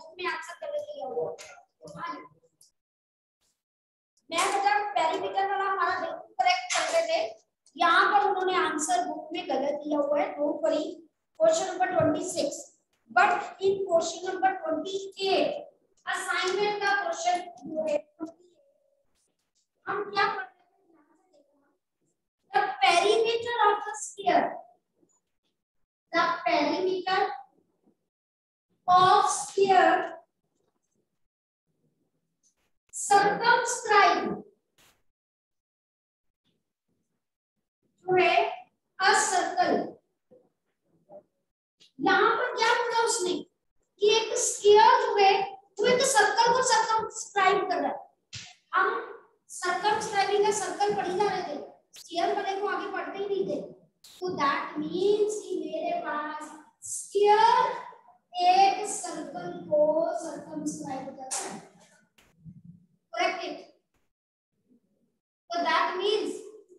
Book में answer गलत लिया हुआ हाँ मैं बेटा पेरीमीटर वाला हमारा बिल्कुल करेक्ट कर रहे थे। यहाँ पर उन्होंने आंसर बुक में गलत दिया हुआ है don't worry question number 26 but in question number 28 assignment का क्वेश्चन हम क्या कर the perimeter of the sphere the perimeter of sphere. Circumscribe है a circle. यहाँ पर क्या बोला उसने? कि एक स्फीयर जो है, वो एक सर्कल को सर्कमस्क्राइब कर रहा है। हम सर्कमस्क्राइबिंग का सर्कल पढ़ी जा रहे थे। स्फीयर वाले को आगे पढ़ते ही नहीं थे। तो दैट मींस कि मेरे पास स्फीयर एक सर्कल को सर्कमस्क्राइब कर रहा है। करेक्ट इट तो दैट मींस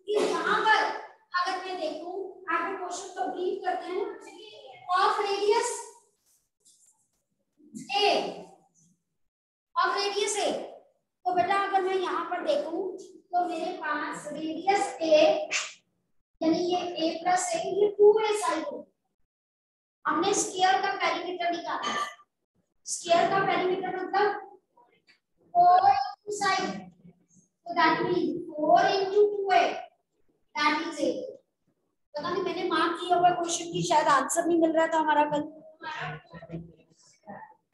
कि यहाँ पर अगर मैं देखूँ आगे क्वेश्चन कंप्लीट करते हैं of radius A of radius A तो बेटा अगर मैं यहाँ पर देखूँ तो मेरे पास रेडियस ए यानी ये ए प्लस ए ये साइड हो हमने स्क्वायर का पेरीमीटर निकाला। स्क्वायर का पेरीमीटर मतलब फोर इनटू साइड तो that mean four into two A that is A पता नहीं, मैंने मार्क किया हुआ क्वेश्चन की, शायद आंसर नहीं मिल रहा था हमारा कल।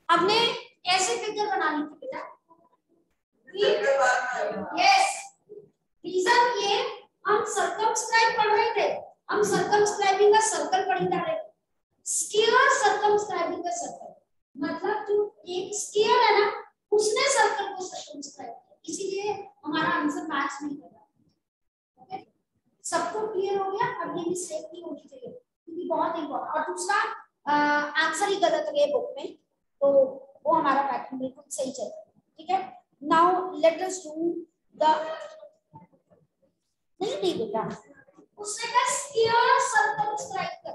हमने ऐसे फिगर बनानी थी बेटा। यस रीजन ये, हम सर्कमस्क्राइब पढ़ रहे थे। हम सर्कमस्क्राइबिंग का सर्कल पढ़ी जा रहे थे। स्क्वायर सर्कमस्क्राइबिंग का सर्कल मतलब जो एक स्क्वायर है ना, उसने सर्कल को सर्कमस्क्राइब किया। इसीलिए हमारा आंसर मैच नहीं कर रहा ओके सबको क्लियर हो गया? अब ये मिस्टेक नहीं होनी चाहिए। क्योंकि बहुत इंपॉर्टेंट और दूसरा आंसर ही गलत गए बुक में। तो वो हमारा पैटर्न बिल्कुल सही चल रहा है। ठीक है? Now let us do the नहीं नहीं, बेटा। उसने कहा स्क्वायर सर्कमस्क्राइब कर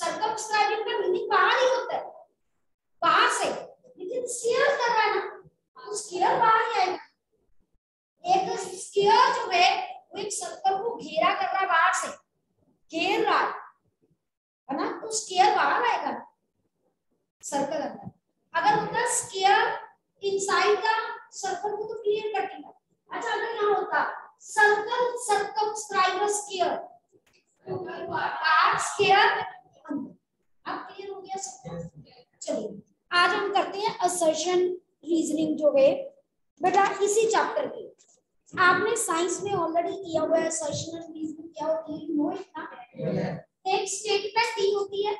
सर्कमस्क्राइबिंग का मीनिंग बाहर ही होता है बाहर से लेकिन स्क्वायर कर रहा है ना तो स्क्वायर बाहर ही आएगा एक स्क्वायर जो है वो एक सर्कल को घेरा कर रहा है बाहर से घेर रहा है ना तो स्क्वायर बाहर आएगा सर्कल अंदर अगर होता स्क्वायर इनसाइड द सर्कल को तो क्लियर कर देगा अच्छा अगर यहाँ होता सर्कल सर्कमस्क्राइब स्क्वायर बाहर स्क्वायर अब क्लियर हो गया सब चलिए, आज हम करते हैं असर्शन रीजनिंग जो है। बेटा, इसी चैप्टर की। आपने साइंस में ऑलरेडी किया हुआ है असर्शन एंड रीजनिंग क्या होती है? नो इतना एक स्टेटमेंट दी होती है।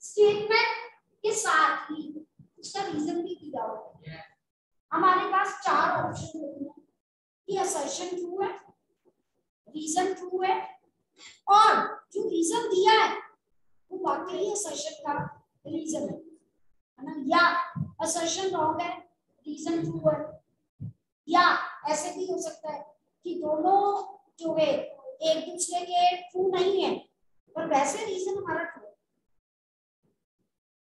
स्टेटमेंट के साथ ही उसका रीजन भी दिया होता है। हमारे पास चार ऑप्शन होते हैं। कि असर्शन ट्रू है रीजन ट्रू है, और जो रीजन दिया है वो वाकई असर्शन का रीजन है। ना? या असर्शन रॉन्ग है रीजन ट्रू है। या ऐसे भी हो सकता है कि दोनों जो है एक दूसरे के ट्रू नहीं है, पर वैसे रीजन हमारा ट्रू है।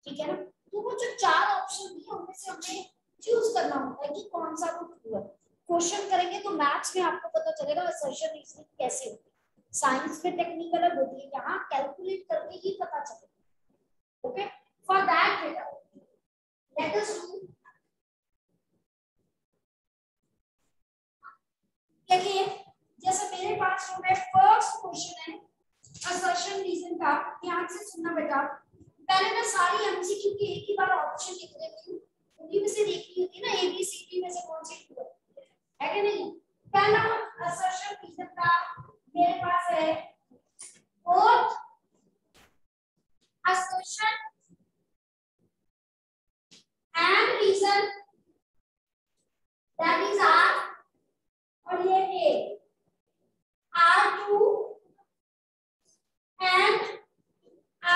ठीक है ना? तो वो जो चार ऑप्शन दिए उनमें से हमें चूज़ करना होता है कि कौन सा वो ट्रू है। क्वेश्चन करेंगे तो मैथ्स में आपको पता चलेगा असर्शन रीजनिंग कैसे होती है। साइंस में टेक्निक अलग होती है यहाँ कैलकुलेट करके ही पता चलेगा। Okay for that let us do देखिए, जैसे मेरे पास जो है फ़र्स्ट क्वेश्चन है असर्शन रीजन का, ध्यान से सुनना बेटा। पहले मैं सारी एमसीक्यू की एक ही बार ऑप्शन लिख देती हूँ। उन्हीं में से देखनी होती है ना ए बी सी डी में से कौन सी है। कि नहीं? पहला असर्शन रीजन का मेरे पास है both assertion and reason that is R और ये A R two and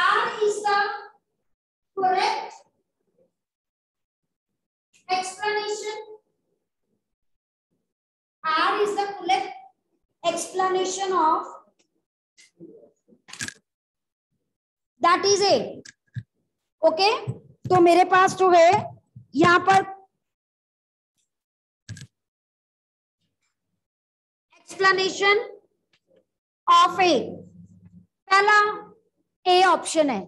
R is the correct explanation R is the correct explanation of that is A. Okay. तो मेरे पास जो है, यहाँ पर एक्सप्लेनेशन ऑफ़ ए पहला ए ऑप्शन है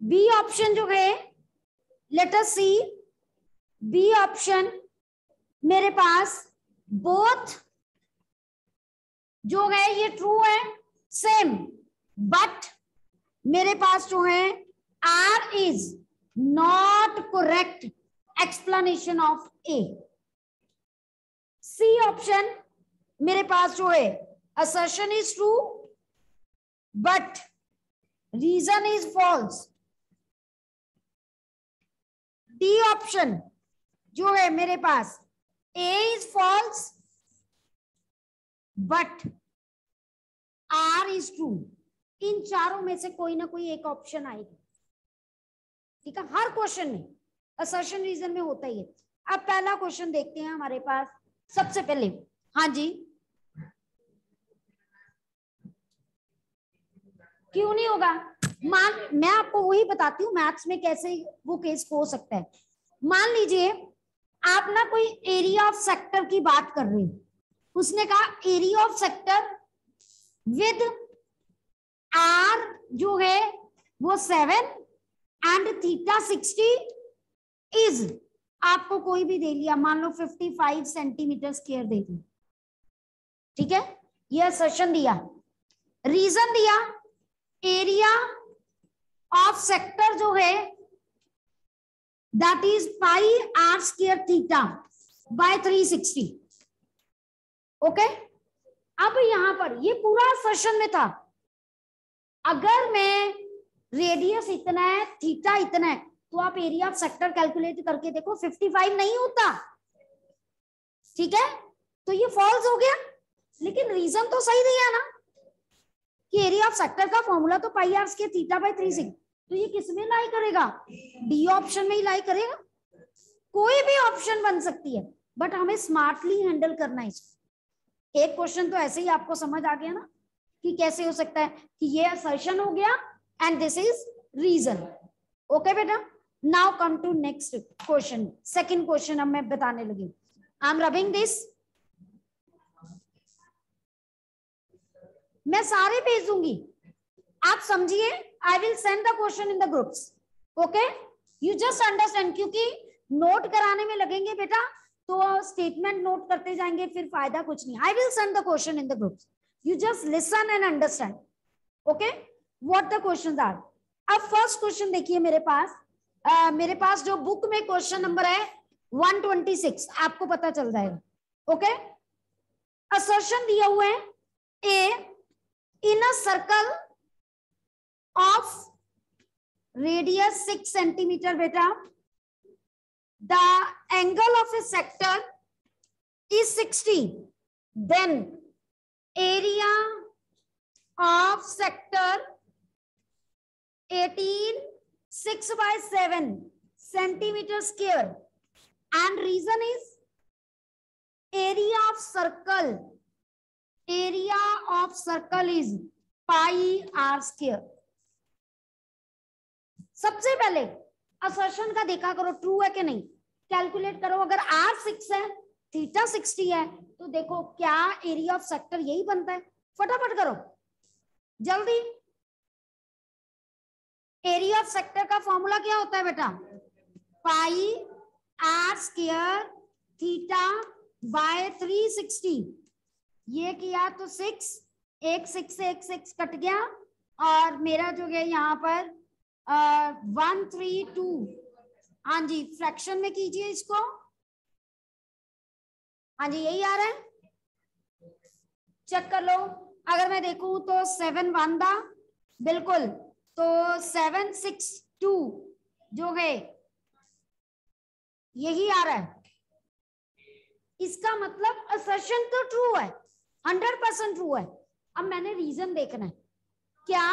बी ऑप्शन जो है लेटर सी बी ऑप्शन मेरे पास बोथ जो है, ये ट्रू है सेम बट मेरे पास जो है R is not correct explanation of A C option मेरे पास जो है assertion is true but reason is false D option जो है मेरे पास A is false but R is true इन चारों में से कोई ना कोई एक ऑप्शन आएगा। ठीक है? हर क्वेश्चन में असर्शन रीजन में होता ही है। अब पहला क्वेश्चन देखते हैं हमारे पास। सबसे पहले हाँ जी? क्यों नहीं होगा? मान, मैं आपको वही बताती हूँ मैथ्स में कैसे वो केस हो सकता है। मान लीजिए, आप ना कोई एरिया ऑफ़ सेक्टर की बात कर रहे हो। उसने कहा area of sector with R जो है, वो seven and theta sixty is आपको कोई भी दे लिया, मान लो फिफ्टी फाइव सेंटीमीटर स्केयर दे। दिया ठीक है? ये सेशन दिया। रीजन दिया। एरिया ऑफ़ सेक्टर जो है that is pi R square theta by 360 okay अब यहाँ पर, ये पूरा सेशन में था। अगर मैं रेडियस इतना है थीटा इतना है तो आप एरिया ऑफ़ सेक्टर कैलकुलेट करके देखो 55 नहीं होता। ठीक है? तो ये फॉल्स हो गया। लेकिन रीजन तो सही दिया ना। कि एरिया ऑफ़ सेक्टर का फॉर्मूला तो पाई आर के थीटा बाई थ्री सिक्स तो ये किसमें लाई करेगा? डी ऑप्शन में ही लाई करेगा। कोई भी ऑप्शन बन सकती है बट हमें स्मार्टली हैंडल करना है इसको। एक क्वेश्चन तो ऐसे ही आपको समझ आ गया ना कि कैसे हो सकता है कि ये असर्शन हो गया and this is reason okay बेटा? Now come to next question second question अब मैं बताने लगी आई एम रबिंग दिस मैं सारे भेज दूँगी। आप समझिए I will send the question in the groups okay you just understand क्योंकि नोट कराने में लगेंगे बेटा तो स्टेटमेंट नोट करते जाएँगे फिर फ़ायदा कुछ नहीं। I will send the question in the group you just listen and understand okay what the question are अब फ़र्स्ट क्वेश्चन देखिए मेरे पास। uh, मेरे पास जो बुक में क्वेश्चन नंबर है 126 आपको पता चल जाएगा। ओके असर्शन दिया हुआ है A in a circle of radius six centimetre बेटा। The angle of a sector is 60 then area of sector 18 6 by 7 centimeter square and reason is area of circle area of circle is pi r square सबसे पहले assertion का देखा करो true है कि नहीं calculate करो, अगर आर सिक्स है थीटा सिक्सटी है तो देखो क्या एरिया ऑफ़ सेक्टर यही बनता है। फटाफट करो। जल्दी। एरिया ऑफ़ सेक्टर का फॉर्मूला क्या होता है बेटा? Pi R square theta by three sixty ये किया तो सिक्स एक सिक्स से एक सिक्स कट गया। और मेरा जो है यहाँ पर वन थ्री टू हाँ जी फ्रैक्शन में कीजिए इसको। हाँ जी, यही आ रहा है। चेक कर लो। अगर मैं देखूँ तो सेवन वन दा बिल्कुल। तो सेवन सिक्स टू जो है, यही आ रहा है। इसका मतलब असर्शन तो ट्रू है। हंड्रेड परसेंट ट्रू है। अब मैंने रीजन देखना है। क्या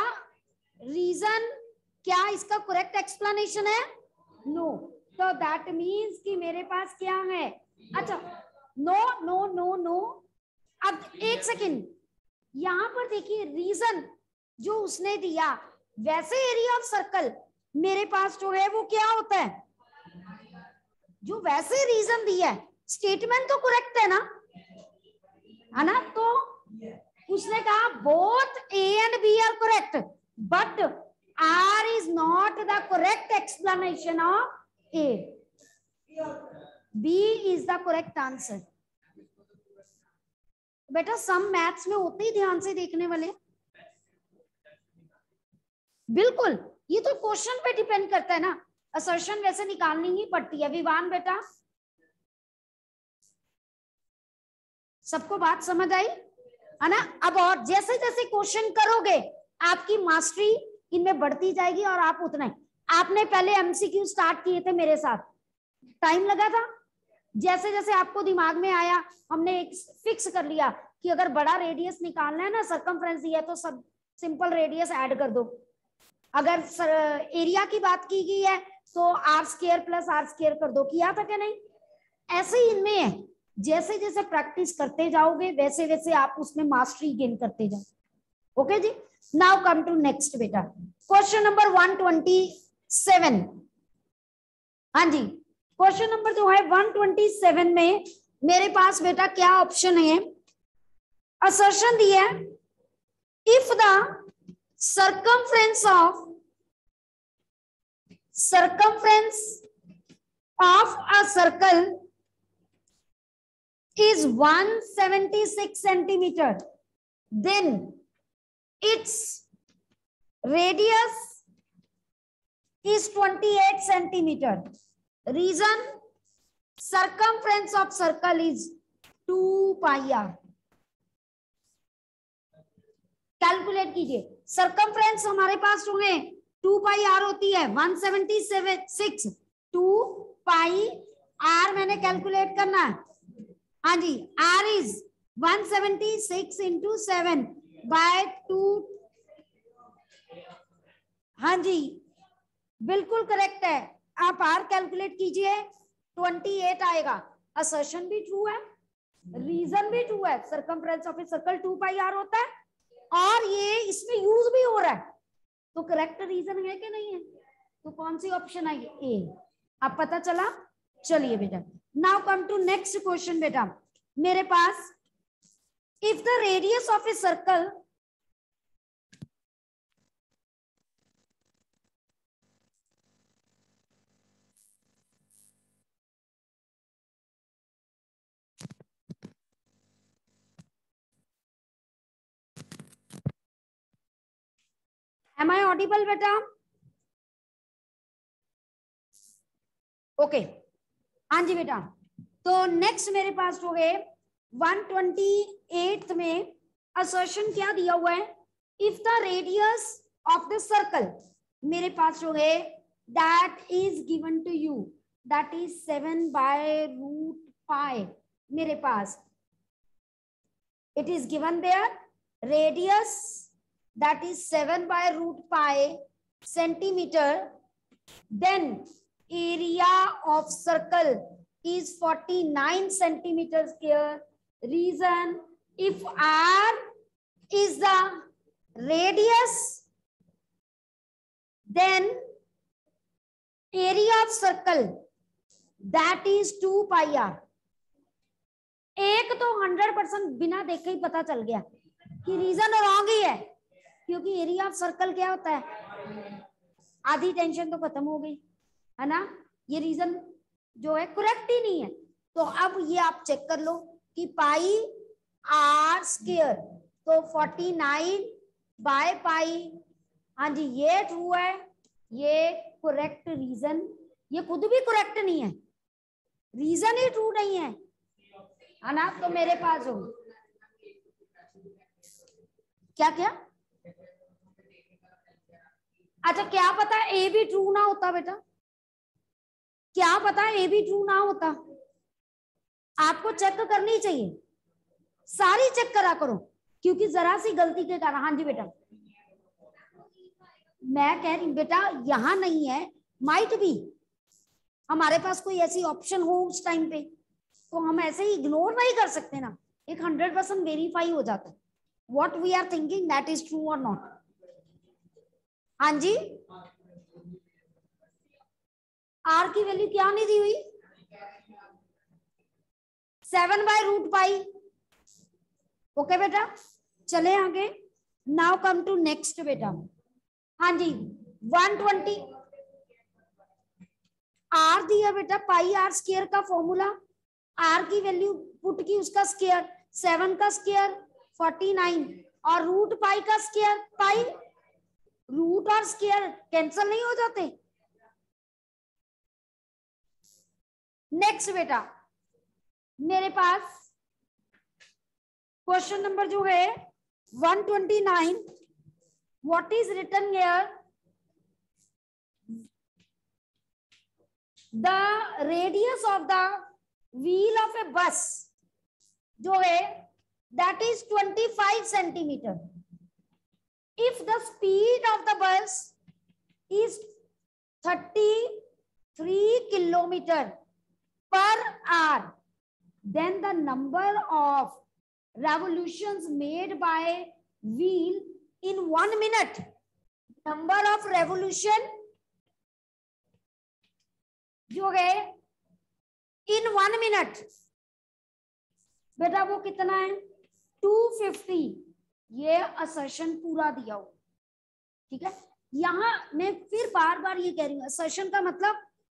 रीजन क्या इसका करेक्ट एक्सप्लेनेशन है? नो तो दैट मीन्स कि मेरे पास क्या है? अच्छा नो नो नो नो अब एक सेकेंड यहाँ पर देखिए रीजन जो उसने दिया, वैसे एरिया ऑफ़ सर्कल मेरे पास जो है वो क्या होता है? जो वैसे रीजन दिया है स्टेटमेंट तो करेक्ट है ना? है ना? तो उसने कहा both A and B are correct but R is not the correct explanation of A B is the correct answer बेटा सम मैथ्स में होते ही ध्यान से देखने वाले। बिल्कुल, ये तो क्वेश्चन पे डिपेंड करता है ना। असर्शन वैसे निकालनी ही पड़ती है। विवान बेटा, सबको बात समझ आई? है ना? अब और जैसे जैसे क्वेश्चन करोगे, आपकी मास्टरी इनमें बढ़ती जाएगी और आप उतना ही। आपने पहले एमसीक्यू स्टार्ट किए थे मेरे साथ। टाइम लगा था। जैसे जैसे आपको दिमाग में आया हमने एक फिक्स कर लिया कि अगर बड़ा रेडियस निकालना है ना सरकमफ्रेंस दिया तो सब सिंपल रेडियस ऐड कर दो। अगर सर, एरिया की बात की गई है तो R square plus R square कर दो। किया था क्या नहीं? ऐसे ही इनमें है। जैसे जैसे प्रैक्टिस करते जाओगे वैसे वैसे आप उसमें मास्टरी गेन करते जाओ ओके जी नाउ कम टू नेक्स्ट बेटा question number one twenty seven हाँ जी क्वेश्चन नंबर जो है वन ट्वेंटी सेवन में मेरे पास बेटा क्या ऑप्शन है? असर्शन दिया है if the circumference of circumference of a circle is 176 centimeter, then its radius is 28 centimeter. Reason, circumference of circle is 2 pi r. Calculate कीजिए। सरकमफ्रेंस हमारे पास जो है टू पाई आर होती है one seventy seven six two pi r मैंने calculate करना है। हाँ जी r is one seventy six into seven by two. हाँ जी, बिल्कुल करेक्ट है। आप आर कैलकुलेट कीजिए ट्वेंटी एट आएगा। असर्शन भी ट्रू है रीजन भी ट्रू है। Circumference of a circle two pi r होता है, और ये इसमें यूज़ भी हो रहा है। तो करेक्ट रीजन है कि नहीं है? तो कौन सी ऑप्शन आई? ए आप पता चला? चलिए बेटा। Now come to next question बेटा। मेरे पास if the radius of a circle am I audible बेटा? ओके हाँ जी बेटा। तो नेक्स्ट मेरे पास हो है 128 में असर्शन क्या दिया हुआ है? If the radius of the circle मेरे पास जो है that is given to you that is seven by root five मेरे पास. It is given there radius that is 7 by root pi centimeter. Then, area of circle is 49 centimeters square reason, if r is the radius, then area of circle, that is 2 pi r. एक तो 100 percent बिना देखे ही पता चल गया कि reason wrong ही है, क्योंकि एरिया ऑफ़ सर्कल क्या होता है? आधी टेंशन तो खत्म हो गई, है ना? ये रीजन जो है करेक्ट ही नहीं है। तो अब ये आप चेक कर लो कि पाई आर स्केयर तो फोर्टी नाइन बाय पाई। हाँ जी, ये ट्रू है, ये करेक्ट रीजन ये खुद भी करेक्ट नहीं है। रीजन ही ट्रू नहीं है। है ना तो मेरे पास हो। क्या क्या? अच्छा क्या पता ए भी ट्रू ना होता बेटा? क्या पता ए भी ट्रू ना होता? आपको चेक करनी चाहिए। सारी चेक करा करो, क्योंकि जरा सी गलती के कारण हाँ जी बेटा। मैं कह रही बेटा, यहाँ नहीं है माइट भी हमारे पास कोई ऐसी ऑप्शन हो उस टाइम पे तो हम ऐसे ही इग्नोर नहीं कर सकते ना। एक हंड्रेड परसेंट वेरीफाई हो जाता है। What we are thinking that is true और नॉट हाँ जी? आर की वैल्यू क्या नहीं दी हुई? Seven by root pi. Okay बेटा, चले आगे। नाउ कम टू नेक्स्ट बेटा। हाँ जी, वन ट्वेंटी। आर दिया बेटा, पाई आर स्केयर का फॉर्मूला। आर की वैल्यू पुट की उसका स्केयर सेवन का स्केयर फोर्टी नाइन। और रूट पाई का स्केयर पाई, रूट और स्केयर कैंसल नहीं हो जाते। नेक्स्ट बेटा मेरे पास क्वेश्चन नंबर जो है 129 what is return here the radius of the wheel of a bus जो है that is 25 centimetre if the speed of the bus is 33 kilometre per hour then the number of revolutions made by wheel in one minute. Number of revolution जो है इन one minute बेटा वो कितना है? 250 ये assertion पूरा दिया हो ठीक है? यहाँ मैं फिर बार बार ये कह रही हूँ असर्शन का मतलब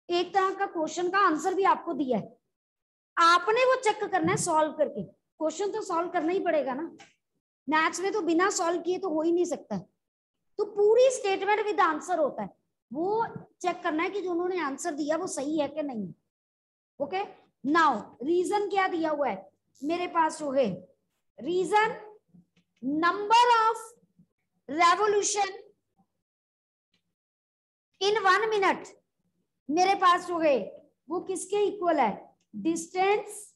एक तरह का क्वेश्चन का आंसर भी आपको दिया है। आपने वो चेक करना है सॉल्व करके। क्वेश्चन तो सॉल्व करना ही पड़ेगा ना। मैथ्स में तो बिना सॉल्व किए तो हो ही नहीं सकता। तो पूरी स्टेटमेंट विद आंसर होता है। वो चेक करना है कि जो उन्होंने आंसर दिया वो सही है कि नहीं। ओके नाउ रीजन क्या दिया हुआ है? मेरे पास जो है reason number of revolution in one minute मेरे पास जो है, वो किसके इक्वल है? Distance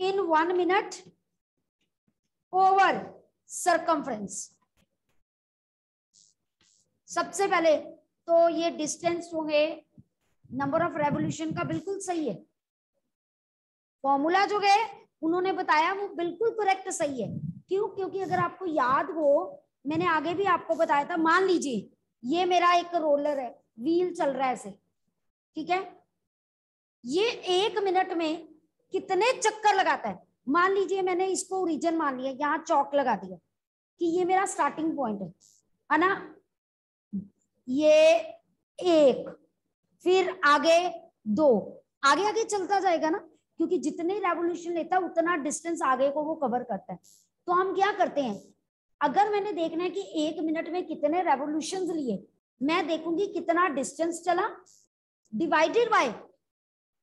in one minute over circumference सबसे पहले तो ये डिस्टेंस जो है नंबर ऑफ़ रेवोल्यूशन का बिल्कुल सही है। फॉर्मूला जो है, उन्होंने बताया वो बिल्कुल करेक्ट सही है। क्यों? क्योंकि अगर आपको याद हो, मैंने आगे भी आपको बताया था, मान लीजिए, ये मेरा एक रोलर है व्हील चल रहा है ऐसे, ठीक है? ये एक मिनट में कितने चक्कर लगाता है। मान लीजिए मैंने इसको ओरिजिन मान लिया, यहाँ चौक लगा दिया कि ये मेरा स्टार्टिंग पॉइंट है। है ना? ये एक, फिर आगे दो। आगे आगे चलता जाएगा ना, क्योंकि जितने रेवोल्यूशन लेता है, उतना डिस्टेंस आगे को वो कवर करता है। तो हम क्या करते हैं? अगर मैंने देखना है कि एक मिनट में कितने रेवोल्यूशन लिए, मैं देखूँगी कितना डिस्टेंस चला। डिवाइडेड बाय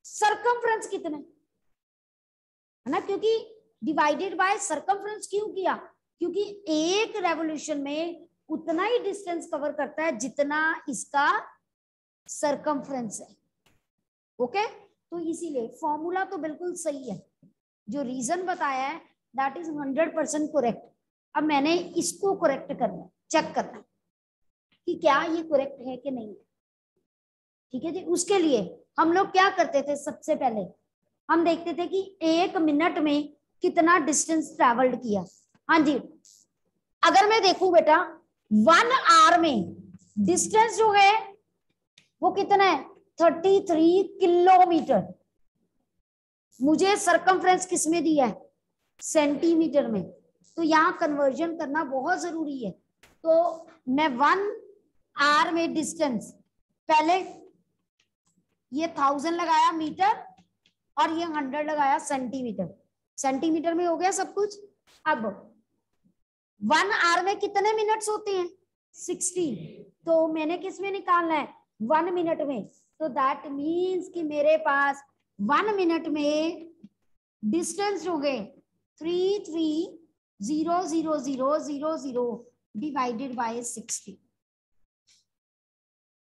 सरकमफ्रेंस कितने? है ना? क्योंकि डिवाइडेड बाय सरकमफ्रेंस क्यों किया? क्योंकि एक रेवोल्यूशन में उतना ही डिस्टेंस कवर करता है जितना इसका सरकमफ्रेंस है। ओके तो इसीलिए फॉर्मूला तो बिल्कुल सही है। जो रीजन बताया है that is hundred percent correct अब मैंने इसको करेक्ट करना चेक करना कि क्या ये करेक्ट है कि नहीं ठीक है जी? उसके लिए हम लोग क्या करते थे सबसे पहले? हम देखते थे कि एक मिनट में कितना डिस्टेंस ट्रेवल्ड किया। हाँ जी। अगर मैं देखूँ बेटा वन आवर में डिस्टेंस जो है, वो कितना है? थर्टी थ्री किलोमीटर मुझे सरकमफ्रेंस किसमें दिया है? सेंटीमीटर में। तो यहाँ कन्वर्जन करना बहुत ज़रूरी है। तो मैं वन आर में डिस्टेंस पहले ये थाउज़ेंड लगाया मीटर और ये हंड्रेड लगाया सेंटीमीटर सेंटीमीटर में हो गया सब कुछ। अब वन आर में कितने मिनट्स होते हैं? सिक्सटी तो मैंने किसमें निकालना है? वन मिनट में। तो दैट मीन्स कि मेरे पास वन मिनट में डिस्टेंस हो गए। Three three zero zero zero zero zero divided by sixty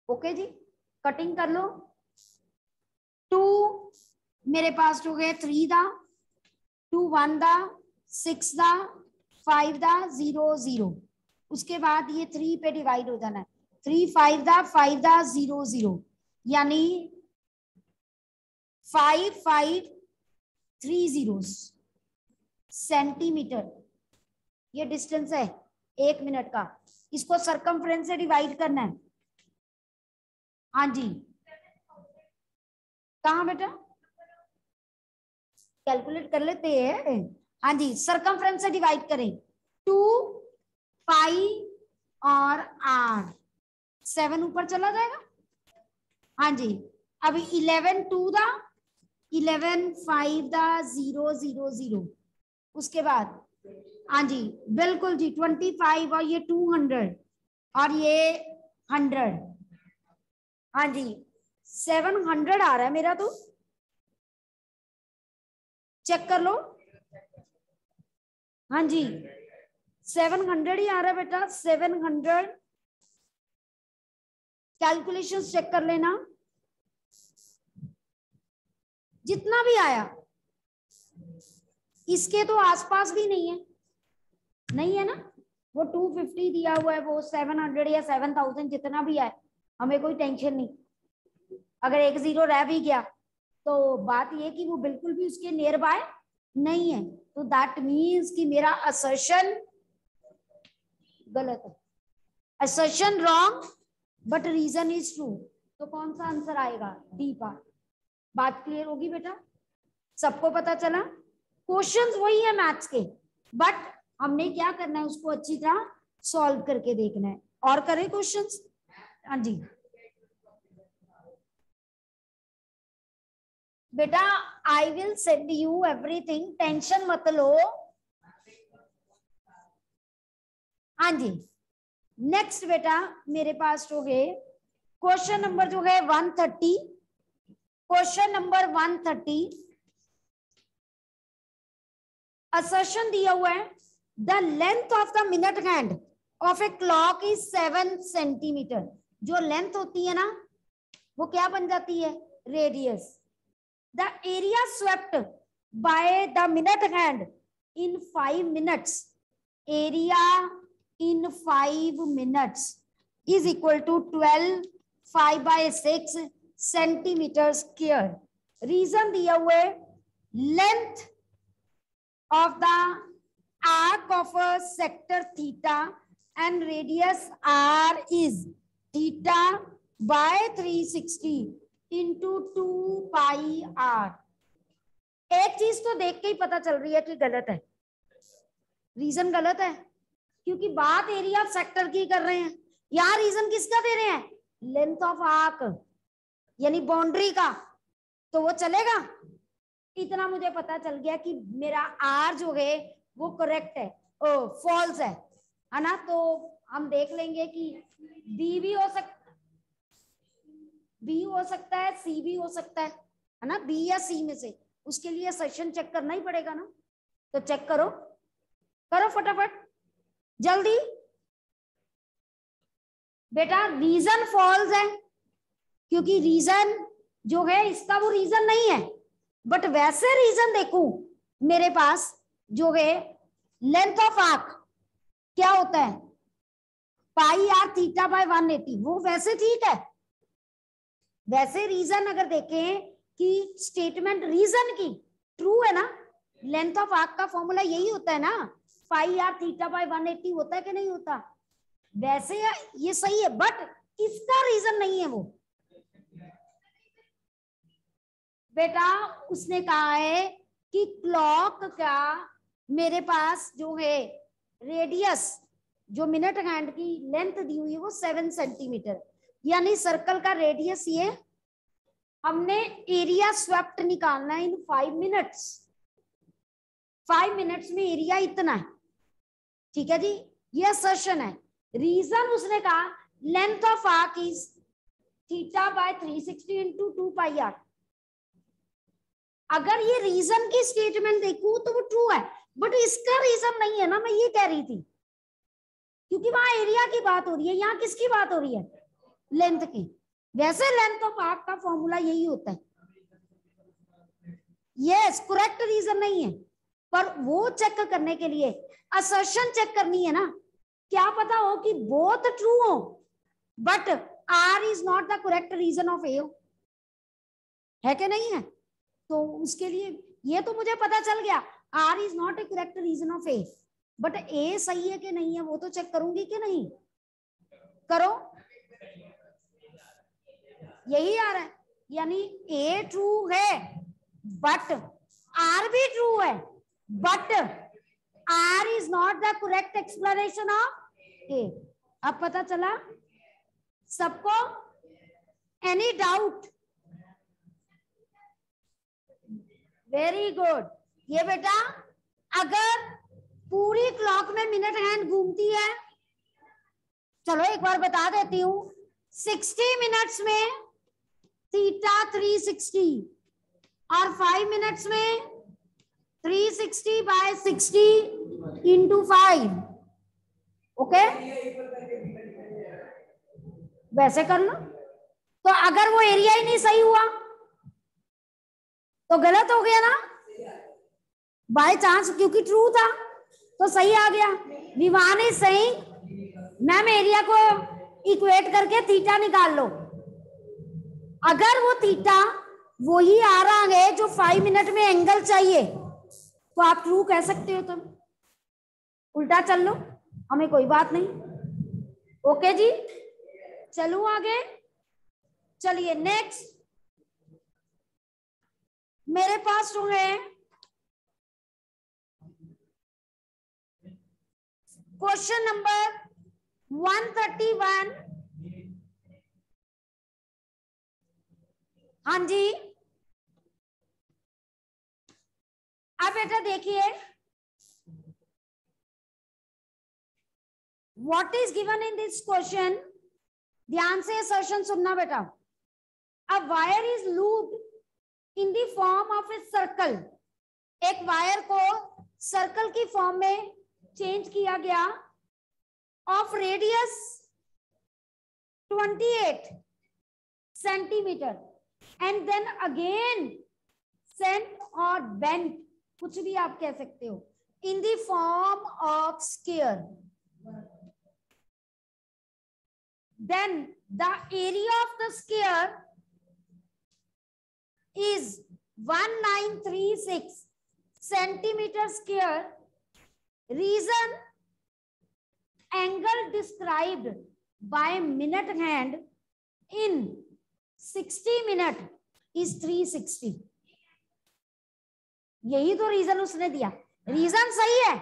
okay ji? Cutting कर लो। टू मेरे पास है थ्री दा, टू वन दा सिक्स दा फाइव दा ज़ीरो ज़ीरो उसके बाद ये थ्री पे डिवाइड हो जाना है। थ्री फाइव दा फाइव दा ज़ीरो ज़ीरो यानी five five three zero centimetre ये डिस्टेंस है, एक मिनट का। इसको सरकमफ्रेंस से डिवाइड करना है। हाँ जी। कहा बेटा? कैलकुलेट कर लेते हैं। हाँ जी सरकमफ्रेंस से डिवाइड करें। टू पाई और आर सेवन ऊपर चला जाएगा? हाँ जी अभी इलेवन टू दा इलेवन फाइव दा ज़ीरो ज़ीरो ज़ीरो उसके बाद हाँ जी, बिल्कुल जी ट्वेंटी फाइव और ये टू हंड्रेड और ये हंड्रेड हाँ जी सेवन हंड्रेड आ रहा है मेरा तो। चेक कर लो। हाँ जी। सेवन हंड्रेड ही आ रहा है बेटा, सेवन हंड्रेड। कैलकुलेशन चेक कर लेना। जितना भी आया, इसके तो आसपास भी नहीं है। नहीं है ना? वो टू फिफ्टी दिया हुआ है, वो सेवन हंड्रेड या सेवन थाउज़ेंड जितना भी आए हमें कोई टेंशन नहीं। अगर एक ज़ीरो रह भी गया तो बात ये कि वो बिल्कुल भी उसके नियर बाय नहीं है। तो दैट मीन्स कि मेरा असर्शन गलत है। Assertion wrong but reason is true तो कौन सा आंसर आएगा? डी पार्ट बात क्लियर होगी बेटा? सबको पता चला? क्वेश्चंस वही है मैथ्स के। बट हमने क्या करना है उसको अच्छी तरह सॉल्व करके देखना है। और करें क्वेश्चंस हाँ जी। बेटा I will send you everything tension मत लो। हाँ जी। नेक्स्ट बेटा, मेरे पास जो है क्वेश्चन नंबर जो है one thirty question number one thirty assertion दिया हुआ है। The length of the minute hand of a clock is seven centimetre जो लेंथ होती है ना, वो क्या बन जाती है? Radius the area swept by the minute hand in 5 minutes. Area in 5 minutes is equal to 12 5 by 6 centimeters square. Reason the hua length of the arc of a sector theta and radius r is theta by 360 into 2 pi r. एक चीज़ तो देख के ही पता चल रही है कि गलत है। रीजन गलत है, क्योंकि बात एरिया ऑफ़ सेक्टर की कर रहे हैं। यहाँ रीजन किसका दे रहे हैं? लेंथ ऑफ़ आर्क यानी बाउंड्री का। तो वो चलेगा? इतना मुझे पता चल गया कि मेरा आर जो है, वो करेक्ट है। ओ फॉल्स है। है ना? तो हम देख लेंगे कि बी भी हो सकता बी हो सकता है सी भी हो सकता है है ना? बी या सी में से। उसके लिए सेशन चेक करना ही पड़ेगा ना। तो चेक करो। करो फटाफट। जल्दी। बेटा रीजन फॉल्स है। क्योंकि रीजन जो है, इसका वो रीजन नहीं है। बट वैसे रीजन देखू, मेरे पास जो है लेंथ ऑफ़ आर्क क्या होता है? Pi r theta by one eighty वो वैसे ठीक है। वैसे रीजन अगर देखें कि स्टेटमेंट रीजन की ट्रू है ना? लेंथ ऑफ़ आर्क का फॉर्मूला यही होता है ना? Pi r theta by one eighty होता है कि नहीं होता? वैसे ये सही है बट इसका रीजन नहीं है वो। बेटा, उसने कहा है कि क्लॉक का मेरे पास जो है रेडियस जो मिनट हैंड की लेंथ दी हुई है वो सेवन सेंटीमीटर यानी सर्कल का रेडियस ये, हमने एरिया स्वेप्ट निकालना है in five minutes five minutes में एरिया इतना है। ठीक है जी? ये सेशन है। रीजन उसने कहा length of arc is theta by 360 sixty into two pi r अगर ये रीजन की स्टेटमेंट देखू तो वो ट्रू है। बट इसका रीजन नहीं है ना, मैं ये कह रही थी। क्योंकि वहाँ एरिया की बात हो रही है, यहाँ किसकी बात हो रही है? लेंथ की। वैसे लेंथ ऑफ़ आर्क का फॉर्मूला यही होता है। यस करेक्ट रीजन नहीं है। पर वो चेक करने के लिए असर्शन चेक करनी है ना। क्या पता हो कि बोथ ट्रू हो but R is not the correct reason of A है कि नहीं है? तो उसके लिए, ये तो मुझे पता चल गया। R is not a correct reason of A but A सही है कि नहीं है, वो तो चेक करूँगी कि नहीं? करो। यही आ रहा है। यानी ए ट्रू है बट आर भी ट्रू है but R is not the correct explanation of A अब पता चला? सबको एनी डाउट वेरी गुड ये बेटा, अगर पूरी क्लॉक में मिनट हैंड घूमती है, चलो एक बार बता देती हूँ 60 मिनट्स में थीटा 360 और फाइव मिनट्स में 360 बाय 60 इंटू फाइव ओके वैसे कर लो तो अगर वो एरिया ही नहीं सही हुआ तो गलत हो गया ना? बाय चांस क्योंकि ट्रू था तो सही आ गया। विवान इज़ सही मैम एरिया को इक्वेट करके थीटा निकाल लो। अगर वो थीटा वही आ रहा है जो फाइव मिनट में एंगल चाहिए तो आप ट्रू कह सकते हो तुम उल्टा चल लो, हमें कोई बात नहीं। ओके जी? चलू आगे। चलिए नेक्स्ट मेरे पास जो है क्वेश्चन नंबर 131 हाँ जी। अब बेटा देखिए। What is given in this question ध्यान से असर्शन सुनना बेटा। A wire is loop in the form of a circle एक वायर को सर्कल की फॉर्म में चेंज किया गया। Of radius 28 centimetre and then again sent और बेंट कुछ भी आप कह सकते हो in the form of square then the area of the square is 1936 centimetre square reason angle described by minute hand in 60 minute is 360 यही तो reason उसने दिया। रीजन सही है।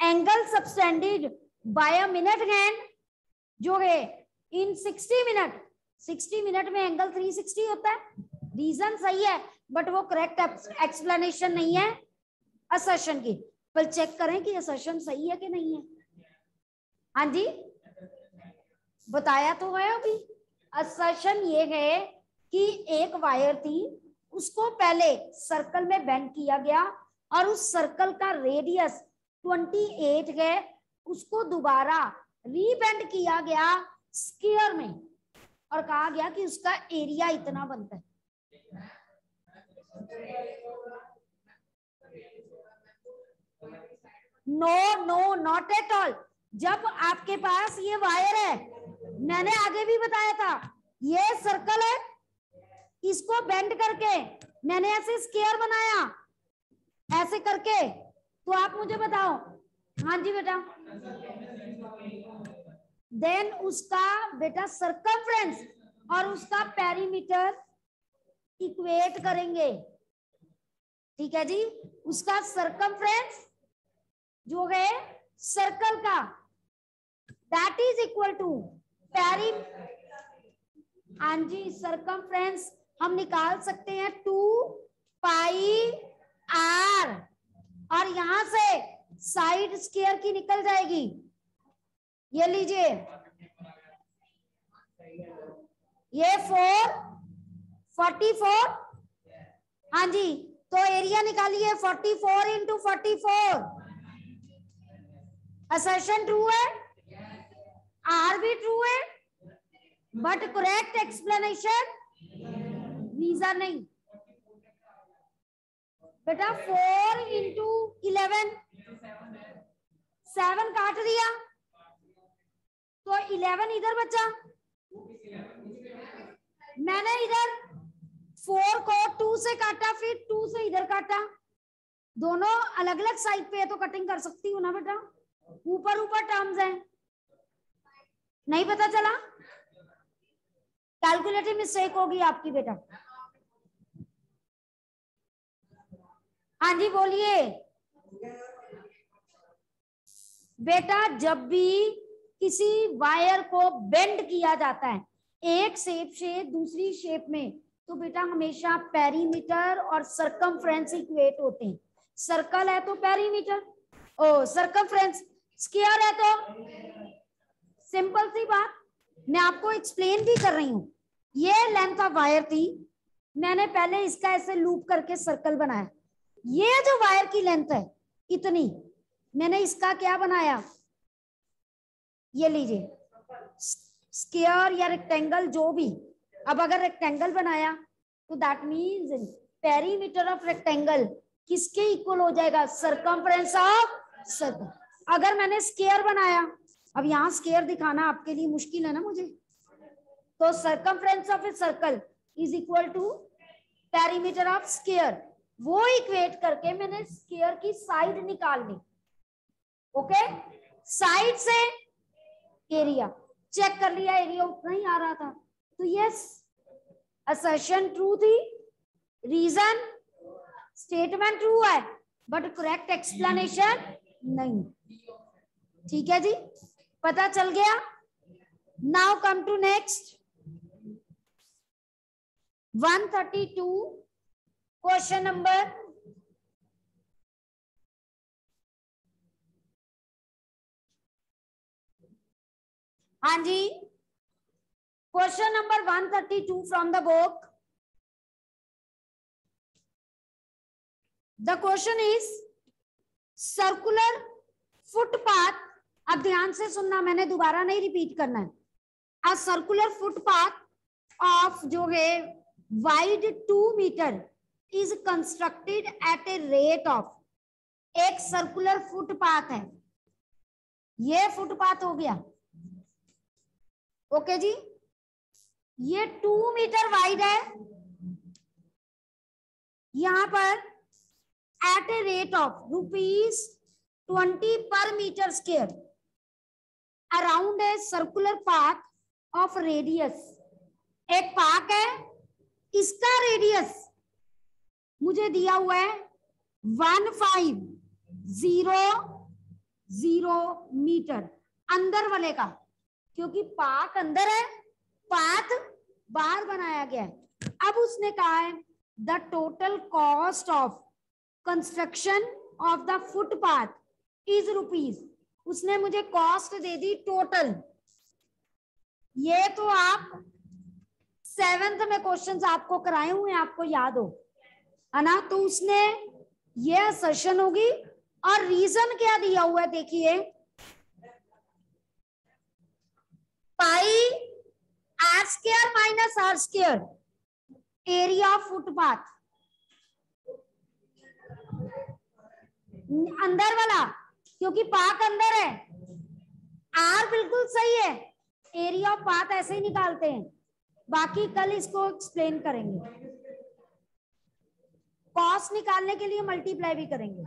Angle subtended by a minute hand जो है in 60 minute 60 minute में angle 360 होता है। रीजन सही है बट वो करेक्ट एक्सप्लेनेशन नहीं है असर्शन की। पर चेक करें कि असर्शन सही है कि नहीं है। हाँ जी? बताया तो है अभी। असर्शन ये है कि एक वायर थी, उसको पहले सर्कल में बेंड किया गया और उस सर्कल का रेडियस 28 है, उसको दोबारा रीबेंड किया गया स्केयर में और कहा गया कि उसका एरिया इतना बनता है। No no not at all जब आपके पास ये वायर है मैंने आगे भी बताया था, ये सर्कल है, इसको बेंड करके मैंने ऐसे स्केयर बनाया, ऐसे करके। तो आप मुझे बताओ। हाँ जी बेटा। देन उसका बेटा सर्कमफ्रेंस और उसका पेरीमीटर इक्वेट करेंगे। ठीक है जी? उसका सर्कमफ्रेंस जो है सर्कल का दैट इज़ इक्वल टू पेरी हाँ जी सर्कमफ्रेंस हम निकाल सकते हैं टू पाई आर और यहाँ से साइड स्केयर की निकल जाएगी। ये लीजिए। ये फोर फोर्टी फोर हाँ जी तो एरिया निकालिए forty four into forty four assertion true है? आर भी ट्रू है बट करेक्ट एक्सप्लेनेशन रीजन नहीं। बेटा फोर इंटू इलेवन सेवन काट दिया। तो इलेवन इधर बचा। मैंने इधर फोर को टू से काटा, फिर टू से इधर काटा। दोनों अलग अलग साइड पे है तो कटिंग कर सकती हूँ ना बेटा? ऊपर ऊपर टर्म्स हैं। नहीं पता चला? कैलकुलेटिव मिस्टेक होगी आपकी बेटा। हाँ जी, बोलिए। बेटा, जब भी किसी वायर को बेंड किया जाता है, एक शेप से दूसरी शेप में तो बेटा हमेशा पेरीमीटर और सरकमफ्रेंस इक्वेट होते हैं। सर्कल है तो पेरीमीटर ओ सरकमफ्रेंस स्क्वायर है तो? सिंपल सी बात, मैं आपको एक्सप्लेन भी कर रही हूँ। ये लेंथ ऑफ़ वायर थी, मैंने पहले इसका ऐसे लूप करके सर्कल बनाया। ये जो वायर की लेंथ है, इतनी, मैंने इसका क्या बनाया? ये लीजिए स्क्वायर या रेक्टेंगल जो भी। अब अगर रेक्टेंगल बनाया तो that means perimeter of rectangle किसके इक्वल हो जाएगा? सरकमफ्रेंस ऑफ़ सर्कल अगर मैंने स्केयर बनाया अब यहाँ स्केयर दिखाना आपके लिए मुश्किल है ना मुझे? तो circumference of a circle is equal to perimeter of square वो इक्वेट करके मैंने स्क्वायर की साइड निकाल ली ओके साइड से एरिया चेक कर लिया एरिया उतना ही आ रहा था। तो यस असर्शन ट्रू थी। रीजन स्टेटमेंट ट्रू है। बट करेक्ट एक्सप्लेनेशन नहीं। ठीक है जी? पता चल गया? Now come to next 132 question number हाँ जी। Question number 132 from the book the question is circular footpath अब ध्यान से सुनना, मैंने दोबारा नहीं रिपीट करना है। अ सर्कुलर फुटपाथ ऑफ़ जो है wide two metre is constructed at a rate of एक सर्कुलर फुटपाथ है। ये फुटपाथ हो गया। ओके जी? ये टू मीटर वाइड है। यहाँ पर at a rate of rupees twenty per metre square around a circular path of radius एक पार्क है इसका रेडियस मुझे दिया हुआ है one five zero zero metre अंदर वाले का, क्योंकि पार्क अंदर है, पाथ बाहर बनाया गया है। अब उसने कहा है the total cost of construction of the footpath is rupees उसने मुझे कॉस्ट दे दी टोटल ये तो आप सेवेंथ में क्वेश्चंस आपको कराए हुए आपको याद हो? है ना? तो उसने ये सेशन होगी और रीजन क्या दिया हुआ है देखिए। Pi r square minus r square area footpath अंदर वाला क्योंकि पाक अंदर है। आर बिल्कुल सही है। एरिया ऑफ़ पाथ ऐसे ही निकालते हैं। बाकी कल इसको एक्सप्लेन करेंगे। कॉस्ट निकालने के लिए मल्टीप्लाई भी करेंगे।